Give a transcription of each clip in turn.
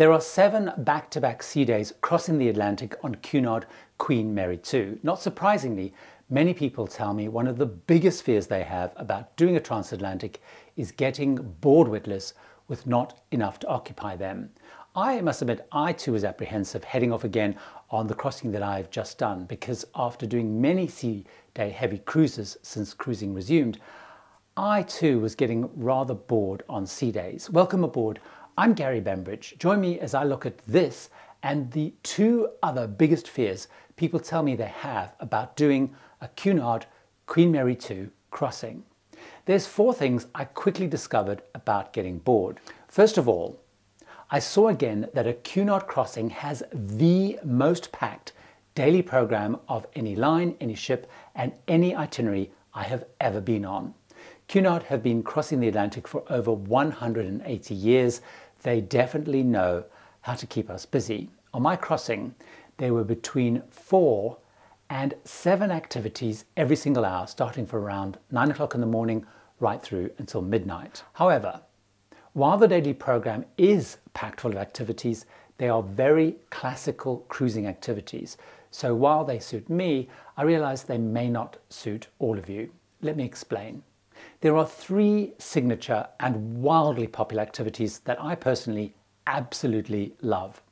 There are seven back-to-back sea days crossing the Atlantic on Cunard Queen Mary 2. Not surprisingly, many people tell me one of the biggest fears they have about doing a transatlantic is getting bored witless with not enough to occupy them. I must admit, I too was apprehensive heading off again on the crossing that I've just done because after doing many sea day heavy cruises since cruising resumed, I too was getting rather bored on sea days. Welcome aboard I'm Gary Bembridge. Join me as I look at this and the two other biggest fears people tell me they have about doing a Cunard Queen Mary 2 crossing. There's four things I quickly discovered about getting bored. First of all, I saw again that a Cunard crossing has the most packed daily program of any line, any ship, and any itinerary I have ever been on. Cunard have been crossing the Atlantic for over 180 years they definitely know how to keep us busy. On my crossing, there were between four and seven activities every single hour, starting from around nine o'clock in the morning right through until midnight. However, while the daily program is packed full of activities, they are very classical cruising activities. So while they suit me, I realize they may not suit all of you. Let me explain. There are three signature and wildly popular activities that I personally absolutely love.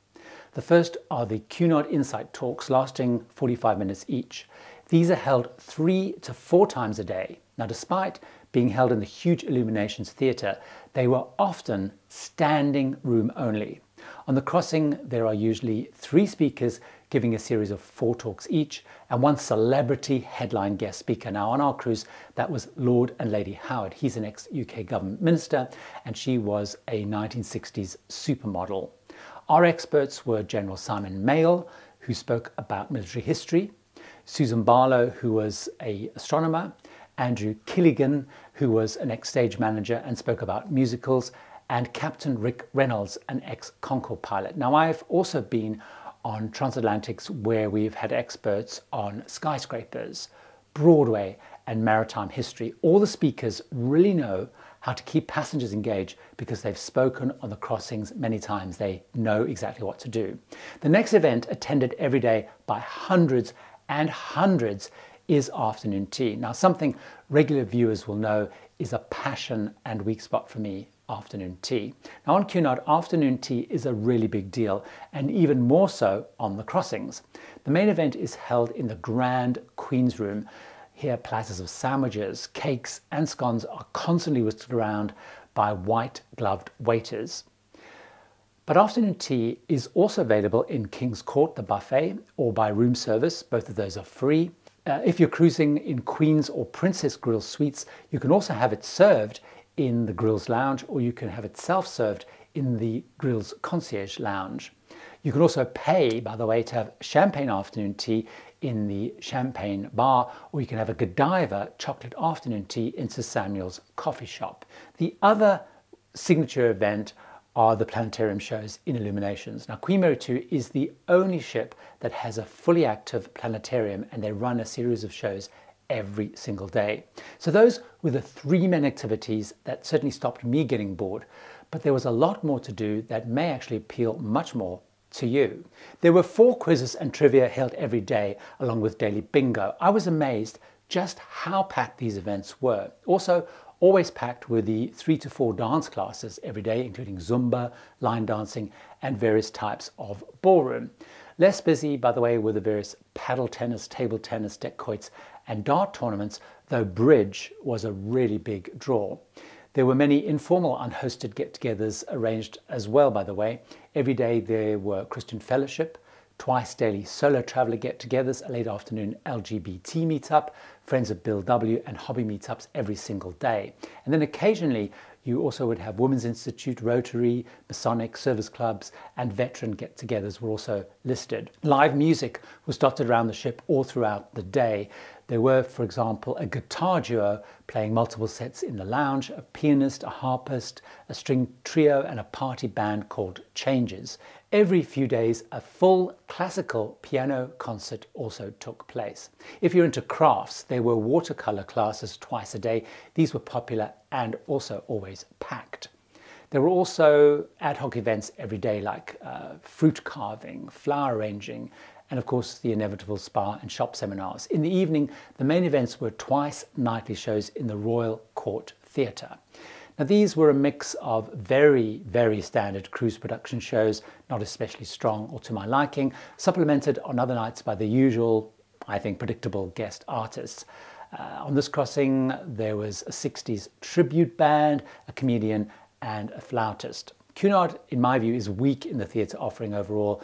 The first are the Cunard Insight Talks lasting 45 minutes each. These are held three to four times a day. Now, despite being held in the huge Illuminations Theatre, they were often standing room only. On the crossing, there are usually three speakers giving a series of four talks each and one celebrity headline guest speaker. Now, on our cruise, that was Lord and Lady Howard. He's an ex UK government minister, and she was a 1960s supermodel. Our experts were General Simon Mayall, who spoke about military history, Susan Barlow, who was an astronomer, Andrew Killigan, who was an ex stage manager and spoke about musicals, and Captain Rick Reynolds, an ex Concorde pilot. Now, I've also been on transatlantics where we've had experts on skyscrapers, Broadway, and maritime history. All the speakers really know how to keep passengers engaged because they've spoken on the crossings many times. They know exactly what to do. The next event, attended every day by hundreds and hundreds, is afternoon tea. Now, something regular viewers will know is a passion and weak spot for me afternoon tea. Now on Cunard, afternoon tea is a really big deal and even more so on the crossings. The main event is held in the Grand Queen's Room. Here platters of sandwiches, cakes and scones are constantly whisked around by white gloved waiters. But afternoon tea is also available in King's Court, the buffet, or by room service. Both of those are free. Uh, if you're cruising in Queen's or Princess Grill suites, you can also have it served in the Grills Lounge or you can have it self-served in the Grills Concierge Lounge. You can also pay, by the way, to have champagne afternoon tea in the champagne bar, or you can have a Godiva chocolate afternoon tea in Sir Samuel's coffee shop. The other signature event are the planetarium shows in Illuminations. Now, Queen Mary 2 is the only ship that has a fully active planetarium, and they run a series of shows every single day. So those were the three main activities that certainly stopped me getting bored, but there was a lot more to do that may actually appeal much more to you. There were four quizzes and trivia held every day along with daily bingo. I was amazed just how packed these events were. Also, always packed were the three to four dance classes every day, including Zumba, line dancing, and various types of ballroom. Less busy, by the way, were the various paddle tennis, table tennis, deck quoits, and dart tournaments, though bridge was a really big draw. There were many informal unhosted get-togethers arranged as well, by the way. Every day there were Christian Fellowship, twice daily solo traveller get-togethers, a late afternoon LGBT meetup, Friends of Bill W and hobby meetups every single day. And then occasionally you also would have Women's Institute, Rotary, Masonic, service clubs, and veteran get togethers were also listed. Live music was dotted around the ship all throughout the day. There were, for example, a guitar duo playing multiple sets in the lounge, a pianist, a harpist, a string trio, and a party band called Changes. Every few days, a full classical piano concert also took place. If you're into crafts, there were watercolor classes twice a day. These were popular and also always packed. There were also ad hoc events every day like uh, fruit carving, flower arranging, and of course the inevitable spa and shop seminars. In the evening, the main events were twice nightly shows in the Royal Court Theatre. Now these were a mix of very, very standard cruise production shows, not especially strong or to my liking, supplemented on other nights by the usual, I think, predictable guest artists. Uh, on this crossing, there was a 60s tribute band, a comedian, and a flautist. Cunard, in my view, is weak in the theatre offering overall.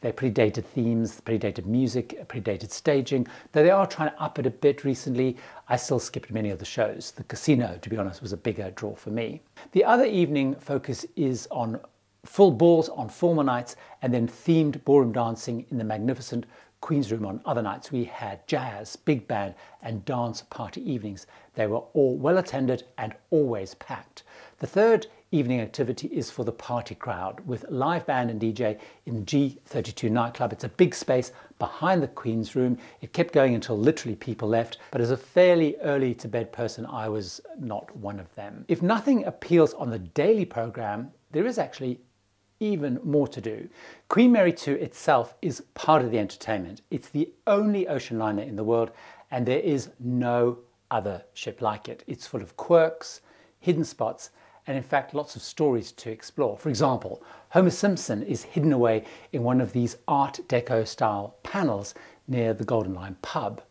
They're pretty dated themes, pretty dated music, pretty dated staging. Though they are trying to up it a bit recently, I still skipped many of the shows. The casino, to be honest, was a bigger draw for me. The other evening focus is on full balls on formal nights and then themed ballroom dancing in the magnificent Queen's Room on other nights. We had jazz, big band and dance party evenings. They were all well attended and always packed. The third evening activity is for the party crowd with live band and DJ in G32 nightclub. It's a big space behind the Queen's Room. It kept going until literally people left, but as a fairly early to bed person, I was not one of them. If nothing appeals on the daily program, there is actually even more to do. Queen Mary 2 itself is part of the entertainment. It's the only ocean liner in the world and there is no other ship like it. It's full of quirks, hidden spots, and in fact lots of stories to explore. For example, Homer Simpson is hidden away in one of these Art Deco style panels near the Golden Lion pub.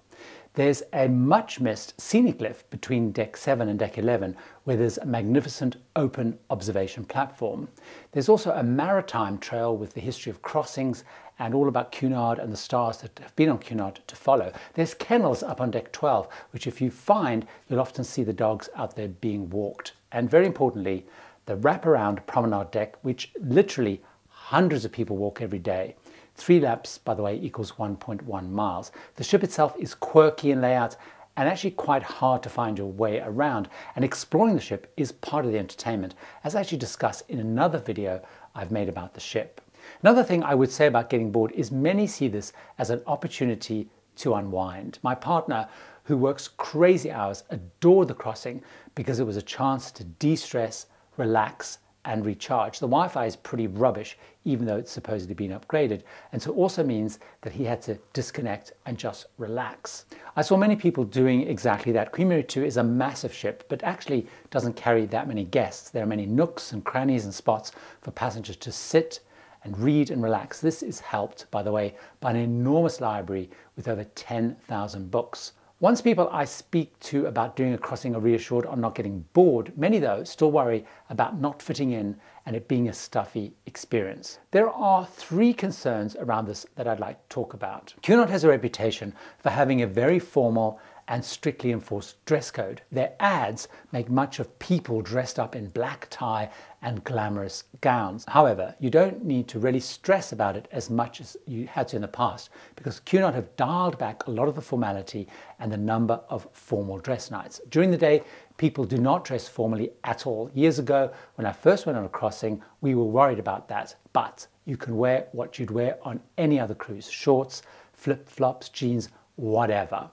There's a much missed scenic lift between deck 7 and deck 11 where there's a magnificent open observation platform. There's also a maritime trail with the history of crossings and all about Cunard and the stars that have been on Cunard to follow. There's kennels up on deck 12 which if you find you'll often see the dogs out there being walked. And very importantly the wraparound promenade deck which literally hundreds of people walk every day. Three laps, by the way, equals 1.1 miles. The ship itself is quirky in layout and actually quite hard to find your way around. And exploring the ship is part of the entertainment, as I actually discussed in another video I've made about the ship. Another thing I would say about getting bored is many see this as an opportunity to unwind. My partner, who works crazy hours, adored the crossing because it was a chance to de-stress, relax, and recharge. The Wi-Fi is pretty rubbish, even though it's supposedly been upgraded. And so it also means that he had to disconnect and just relax. I saw many people doing exactly that. Queen Mary 2 is a massive ship, but actually doesn't carry that many guests. There are many nooks and crannies and spots for passengers to sit and read and relax. This is helped, by the way, by an enormous library with over 10,000 books. Once people I speak to about doing a crossing are reassured on not getting bored, many though still worry about not fitting in and it being a stuffy experience. There are three concerns around this that I'd like to talk about. Cunard has a reputation for having a very formal and strictly enforced dress code. Their ads make much of people dressed up in black tie and glamorous gowns. However, you don't need to really stress about it as much as you had to in the past because Cunard have dialed back a lot of the formality and the number of formal dress nights. During the day, people do not dress formally at all. Years ago, when I first went on a crossing, we were worried about that, but you can wear what you'd wear on any other cruise, shorts, flip-flops, jeans, whatever.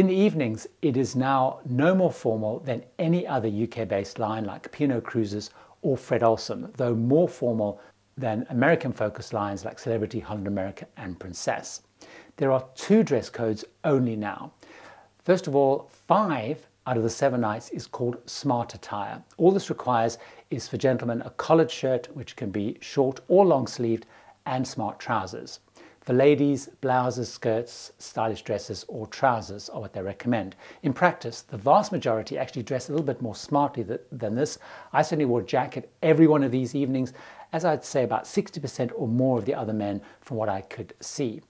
In the evenings, it is now no more formal than any other UK-based line like P&O Cruises or Fred Olsen, though more formal than American-focused lines like Celebrity, Holland America and Princess. There are two dress codes only now. First of all, five out of the seven nights is called smart attire. All this requires is for gentlemen a collared shirt, which can be short or long sleeved, and smart trousers. For ladies, blouses, skirts, stylish dresses or trousers are what they recommend. In practice, the vast majority actually dress a little bit more smartly th than this. I certainly wore a jacket every one of these evenings, as I'd say about 60% or more of the other men from what I could see.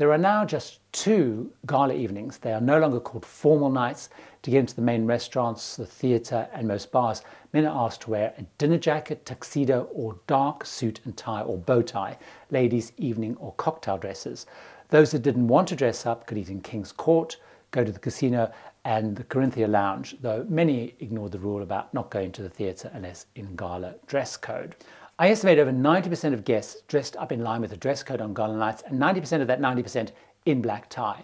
There are now just two gala evenings. They are no longer called formal nights. To get into the main restaurants, the theatre and most bars, men are asked to wear a dinner jacket, tuxedo or dark suit and tie or bow tie, ladies evening or cocktail dresses. Those that didn't want to dress up could eat in King's Court, go to the casino and the Carinthia Lounge, though many ignored the rule about not going to the theatre unless in gala dress code. I estimate over 90% of guests dressed up in line with the dress code on gala nights and 90% of that 90% in black tie.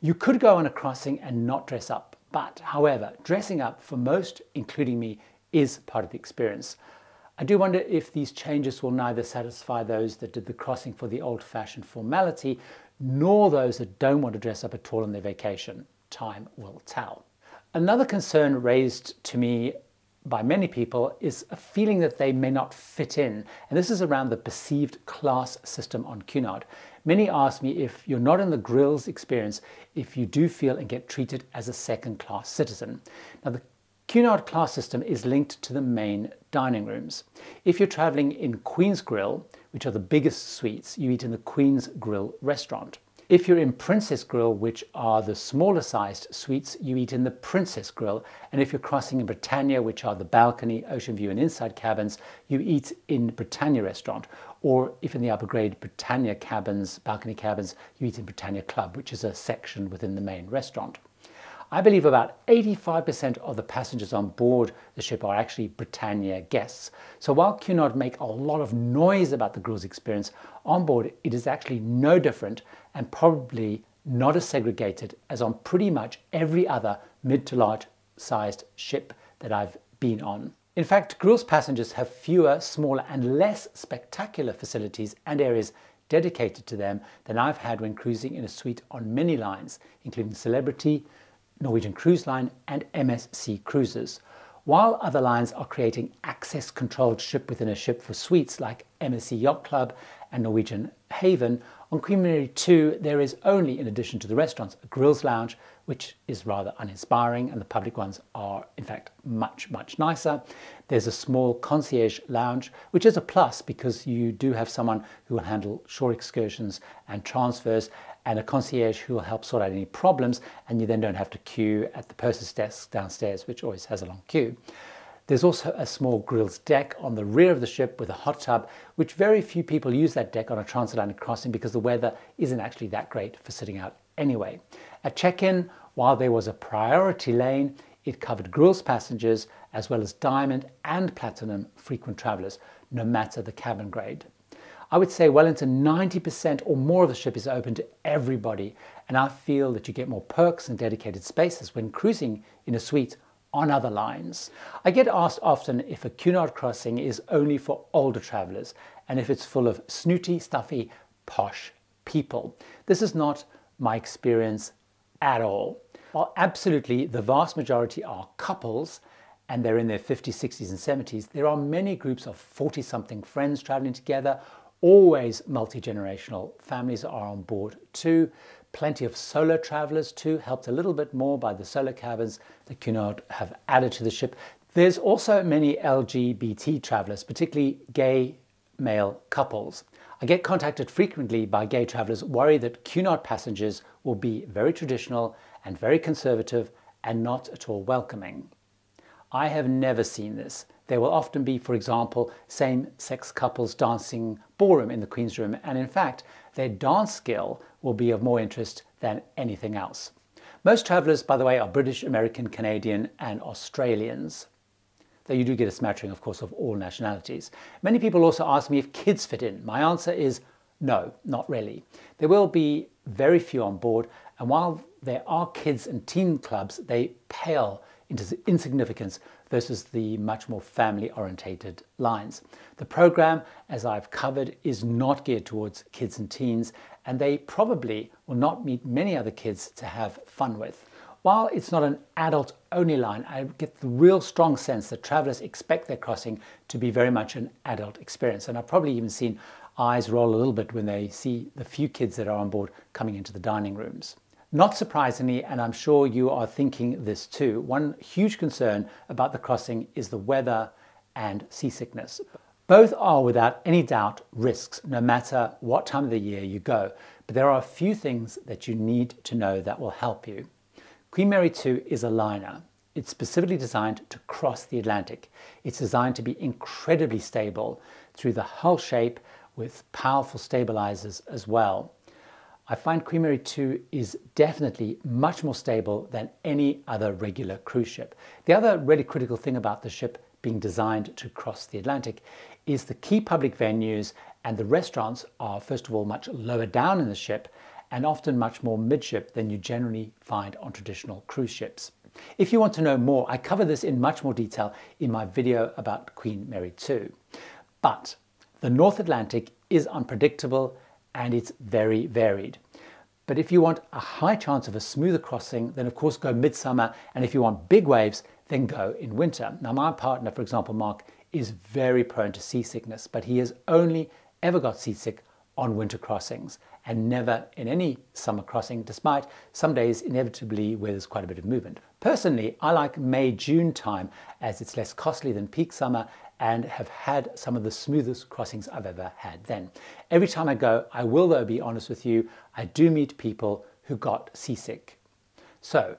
You could go on a crossing and not dress up, but however, dressing up for most, including me, is part of the experience. I do wonder if these changes will neither satisfy those that did the crossing for the old-fashioned formality, nor those that don't want to dress up at all on their vacation. Time will tell. Another concern raised to me by many people is a feeling that they may not fit in. And this is around the perceived class system on Cunard. Many ask me if you're not in the grills experience, if you do feel and get treated as a second class citizen. Now the Cunard class system is linked to the main dining rooms. If you're traveling in Queen's Grill, which are the biggest suites, you eat in the Queen's Grill restaurant. If you're in Princess Grill, which are the smaller sized suites, you eat in the Princess Grill. And if you're crossing in Britannia, which are the balcony, ocean view and inside cabins, you eat in Britannia restaurant. Or if in the upper grade Britannia cabins, balcony cabins, you eat in Britannia Club, which is a section within the main restaurant. I believe about 85% of the passengers on board the ship are actually Britannia guests. So while Cunard make a lot of noise about the cruise experience, on board it is actually no different and probably not as segregated as on pretty much every other mid to large sized ship that I've been on. In fact, Grill's passengers have fewer, smaller and less spectacular facilities and areas dedicated to them than I've had when cruising in a suite on many lines, including Celebrity, Norwegian Cruise Line and MSC Cruises, while other lines are creating access controlled ship within a ship for suites like MSC Yacht Club and Norwegian Haven, on Queen Mary 2 there is only, in addition to the restaurants, a grills lounge, which is rather uninspiring, and the public ones are in fact much, much nicer. There's a small concierge lounge, which is a plus because you do have someone who will handle shore excursions and transfers, and a concierge who will help sort out any problems and you then don't have to queue at the purser's desk downstairs which always has a long queue. There's also a small grills deck on the rear of the ship with a hot tub, which very few people use that deck on a transatlantic crossing because the weather isn't actually that great for sitting out anyway. At check-in, while there was a priority lane, it covered grills passengers as well as diamond and platinum frequent travelers, no matter the cabin grade. I would say well into 90% or more of the ship is open to everybody, and I feel that you get more perks and dedicated spaces when cruising in a suite on other lines. I get asked often if a Cunard crossing is only for older travelers and if it's full of snooty, stuffy, posh people. This is not my experience at all. While absolutely the vast majority are couples and they're in their 50s, 60s and 70s, there are many groups of 40-something friends traveling together always multi-generational. Families are on board too. Plenty of solo travelers too, helped a little bit more by the solo cabins that Cunard have added to the ship. There's also many LGBT travelers, particularly gay male couples. I get contacted frequently by gay travelers worried that Cunard passengers will be very traditional and very conservative and not at all welcoming. I have never seen this. There will often be, for example, same-sex couples dancing ballroom in the Queen's Room, and in fact, their dance skill will be of more interest than anything else. Most travellers, by the way, are British, American, Canadian and Australians. Though you do get a smattering, of course, of all nationalities. Many people also ask me if kids fit in. My answer is no, not really. There will be very few on board, and while there are kids and teen clubs, they pale into insignificance versus the much more family orientated lines. The program, as I've covered, is not geared towards kids and teens, and they probably will not meet many other kids to have fun with. While it's not an adult only line, I get the real strong sense that travelers expect their crossing to be very much an adult experience. And I've probably even seen eyes roll a little bit when they see the few kids that are on board coming into the dining rooms. Not surprisingly, and I'm sure you are thinking this too, one huge concern about the crossing is the weather and seasickness. Both are without any doubt risks, no matter what time of the year you go. But there are a few things that you need to know that will help you. Queen Mary 2 is a liner. It's specifically designed to cross the Atlantic. It's designed to be incredibly stable through the hull shape with powerful stabilizers as well. I find Queen Mary 2 is definitely much more stable than any other regular cruise ship. The other really critical thing about the ship being designed to cross the Atlantic is the key public venues and the restaurants are first of all much lower down in the ship and often much more midship than you generally find on traditional cruise ships. If you want to know more, I cover this in much more detail in my video about Queen Mary 2. But the North Atlantic is unpredictable and it's very varied. But if you want a high chance of a smoother crossing, then of course go midsummer. And if you want big waves, then go in winter. Now, my partner, for example, Mark, is very prone to seasickness, but he has only ever got seasick on winter crossings and never in any summer crossing, despite some days inevitably where there's quite a bit of movement. Personally, I like May June time as it's less costly than peak summer and have had some of the smoothest crossings I've ever had then. Every time I go, I will though be honest with you, I do meet people who got seasick. So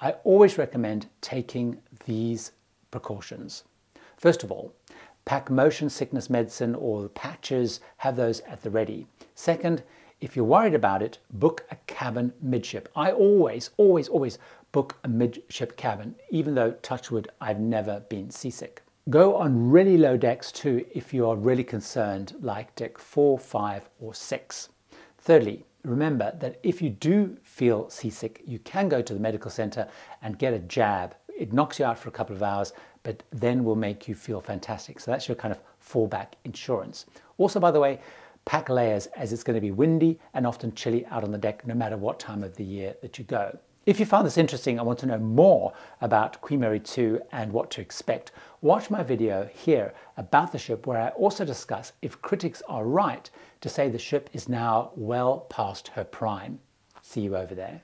I always recommend taking these precautions. First of all, pack motion sickness medicine or patches, have those at the ready. Second, if you're worried about it, book a cabin midship. I always, always, always book a midship cabin, even though, touchwood, I've never been seasick. Go on really low decks too if you are really concerned, like deck 4, 5, or 6. Thirdly, remember that if you do feel seasick, you can go to the medical center and get a jab. It knocks you out for a couple of hours, but then will make you feel fantastic. So that's your kind of fallback insurance. Also, by the way, pack layers as it's going to be windy and often chilly out on the deck no matter what time of the year that you go. If you found this interesting and want to know more about Queen Mary 2 and what to expect, watch my video here about the ship where I also discuss if critics are right to say the ship is now well past her prime. See you over there.